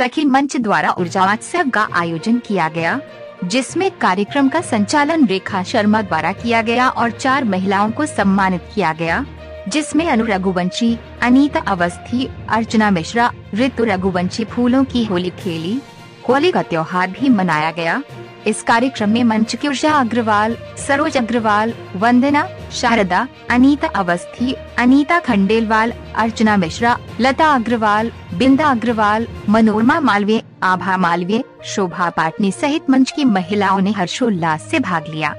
सखी मंच द्वारा ऊर्जा उत्सव का आयोजन किया गया, जिसमें कार्यक्रम का संचालन रेखा शर्मा द्वारा किया गया और चार महिलाओं को सम्मानित किया गया, जिसमें अनु रघुवंशी, अनीता अवस्थी, अर्चना मिश्रा ऋतु रघुवंशी फूलों की होली खेली, होली का त्योहार भी मनाया गया। इस कार्यक्रम में मंच की ऊर्जा अग्रवाल, सरोज अग्रवाल, वंदना, शारदा, अनीता अवस्थी, अनीता खंडेलवाल, अर्चना मिश्रा, लता अग्रवाल, बिंदा अग्रवाल, मनोरमा मालवीय, आभा मालवीय, शोभा पाटनी सहित मंच की महिलाओं ने हर्षोल्लास से भाग लिया।